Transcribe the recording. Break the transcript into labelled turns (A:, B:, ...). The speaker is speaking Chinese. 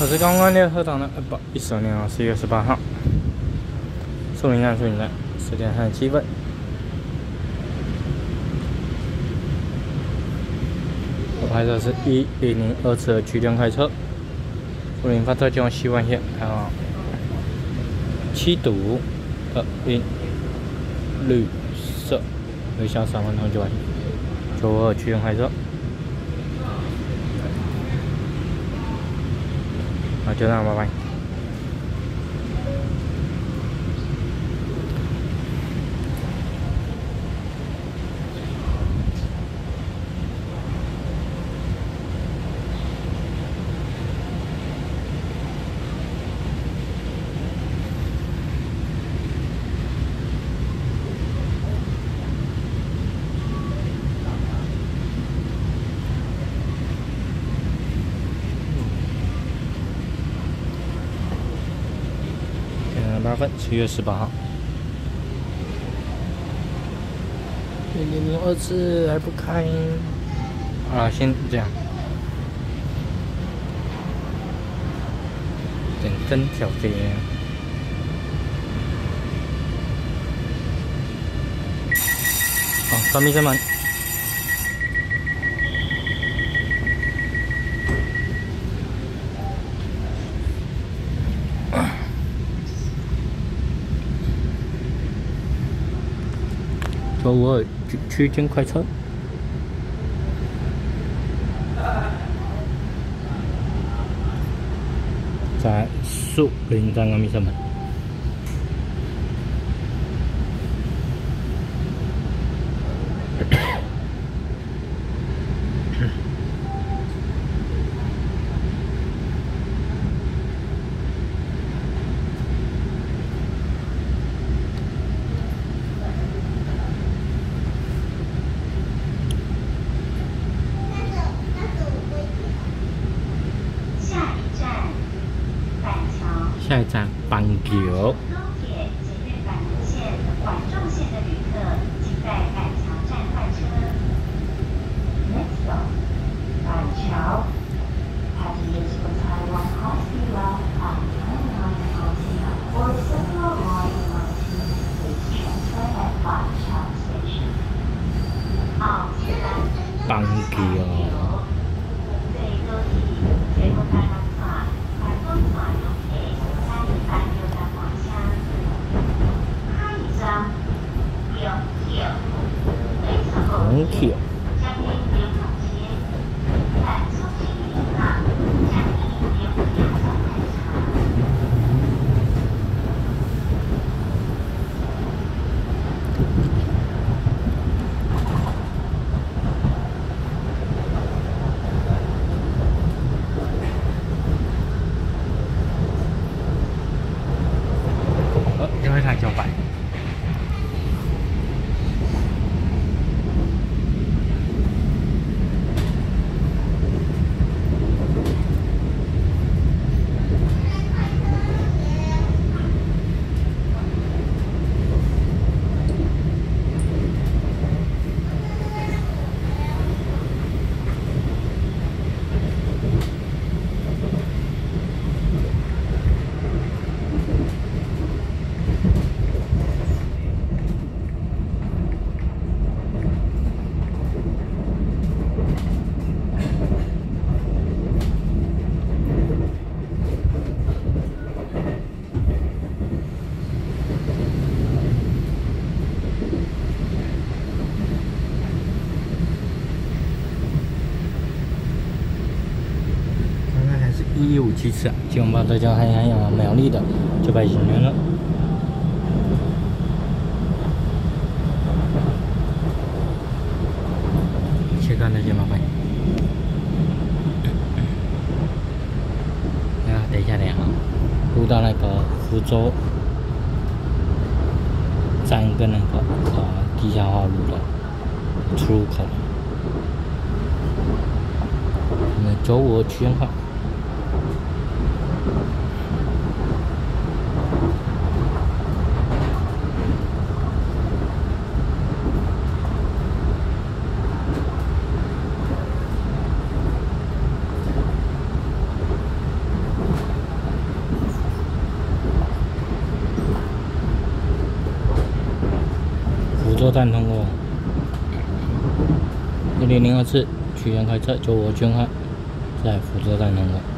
A: 我是刚刚联合党的，呃不，一九年啊，四月十八号，树林站，树林站，十点三十七分。我拍的是一零零二次的区间开车，树林发车前往西湾线，看啊，七堵二零绿色，微笑三分钟就完，九二区间开车。好，就这样，分，七月十八号。零零零二次还不开，啊，先这样。等灯调节。好，关闭车门。九五二区区间快车，在树林站那边上班。下一站板桥。红桥。好，又一台九百。刚刚还是一五七次啊，今晚大家还还有苗栗的九百几年了。切干的见麻烦。啊，等一下，等一下，录到那个福州站跟那个呃地下化路的出入口。我们九五区间号。站通过。一零零二次，曲线开车，九五军汉，在福州站通过。